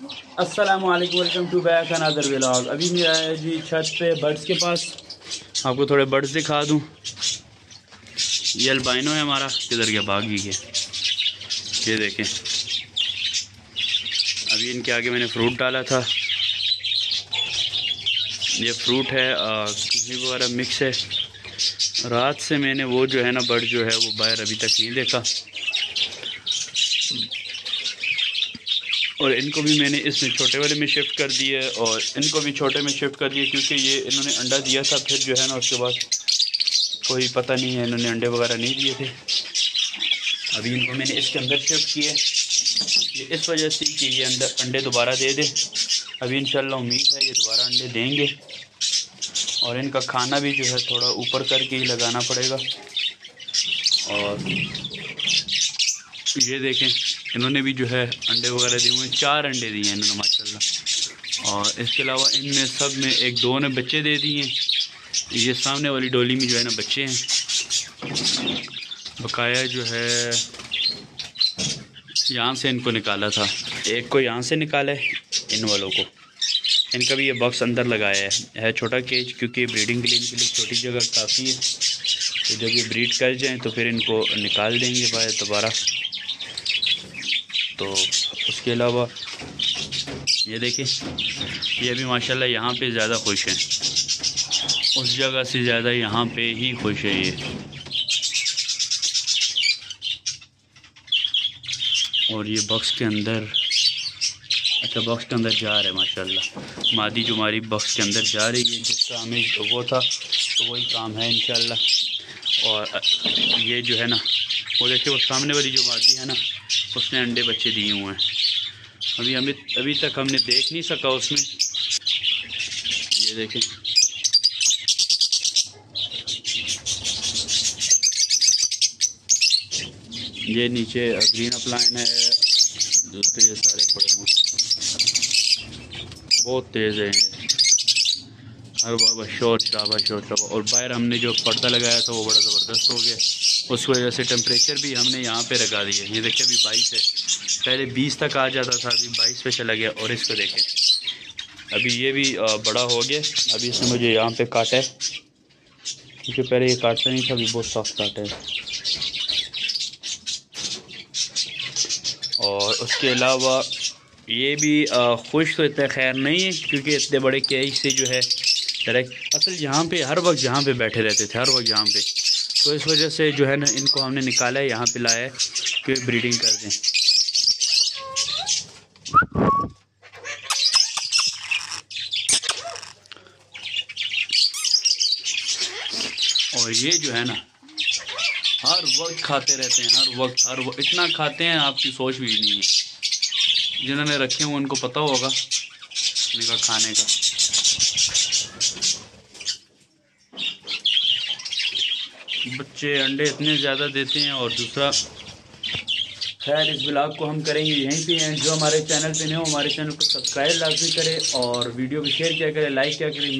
अस्सलाम वालेकुम to back another vlog अभी मेरा है जी छत पे बर्ड्स के पास। आपको थोड़े बर्ड्स दिखा दूँ। ये अल्बाइनो है हमारा, किधर गया? भाग है ये देखें। अभी इनके आगे मैंने फ्रूट डाला था। ये फ्रूट है किसी वगैरह मिक्स है। रात से मैंने वो जो है ना बर्ड जो है, वो बाहर अभी तक नहीं देखा। और इनको भी मैंने इसमें छोटे वाले में शिफ्ट कर दिए और इनको भी छोटे में शिफ्ट कर दिए क्योंकि ये इन्होंने अंडा दिया था फिर जो है ना उसके बाद कोई पता नहीं है, इन्होंने अंडे वगैरह नहीं दिए थे। अभी इनको मैंने इसके अंदर शिफ्ट किए ये इस वजह से कि ये अंदर अंडे दोबारा दे दे। अभी इन उम्मीद है ये दोबारा अंडे देंगे। और इनका खाना भी जो है थोड़ा ऊपर करके ही लगाना पड़ेगा। और ये देखें, इन्होंने भी जो है अंडे वगैरह दिए हुए चार अंडे दिए हैं इन्होंने, माशाल्लाह। और इसके अलावा इनमें सब में एक दो ने बच्चे दे दिए हैं। ये सामने वाली डोली में जो है ना बच्चे हैं। बकाया जो है, यहाँ से इनको निकाला था। एक को यहाँ से निकाला है, इन वालों को। इनका भी ये बॉक्स अंदर लगाया है। है छोटा केज क्योंकि ब्रीडिंग के लिए इनके लिए छोटी जगह काफ़ी है। तो जब ये ब्रीड कर जाएँ तो फिर इनको निकाल देंगे बाहर दोबारा। तो उसके अलावा, ये देखें ये भी माशाल्लाह यहाँ पे ज़्यादा खुश हैं। उस जगह से ज़्यादा यहाँ पे ही खुश है ये। और ये बॉक्स के अंदर अच्छा बॉक्स के अंदर जा रहा है, माशाल्लाह। मादी जो हमारी बॉक्स के अंदर जा रही है, जिसका हमें वो था तो वही काम है इन और ये जो है ना वो देखिए वो सामने वाली जो मादी है ना, उसने अंडे बच्चे दिए हुए हैं। अभी हमें अभी तक हमने देख नहीं सका उसमें। ये देखें। ये नीचे ग्रीन अपलाइन है। दूसरे ये सारे पड़े हुए बहुत तेज़ है हर बाबा शोर शराबा शोर शराबा। और बाहर हमने जो पर्दा लगाया था वो बड़ा ज़बरदस्त हो गया। उस वजह से टेम्परेचर भी हमने यहाँ पे लगा दिया। ये देखिए अभी बाईस है। पहले बीस तक आ जाता था, अभी बाईस पे चला गया। और इसको देखें। अभी ये भी बड़ा हो गया। अभी इसने मुझे यहाँ पे काटा है। क्योंकि पहले ये काटता नहीं था, अभी बहुत सॉफ्ट काटा है। और उसके अलावा ये भी खुश तो इतना खैर नहीं है, क्योंकि इतने बड़े केज से जो है डायरेक्ट असल यहाँ पे, हर वक्त यहाँ पे बैठे रहते थे, हर वक्त यहाँ पे। तो इस वजह से जो है ना, इनको हमने निकाला है यहाँ पे लाया है कि ब्रीडिंग कर दें। और ये जो है ना, हर वक्त खाते रहते हैं, हर वक्त हर वक्त। इतना खाते हैं, आपकी सोच भी नहीं है। जिन्होंने रखे हुए उनको पता होगा, इनका खाने का। बच्चे अंडे इतने ज़्यादा देते हैं और दूसरा, खैर, इस ब्लॉग को हम करेंगे यहीं पे हैं जो हमारे चैनल पे नहीं हो, हमारे चैनल को सब्सक्राइब लाजमी करें और वीडियो को शेयर किया करें लाइक किया करें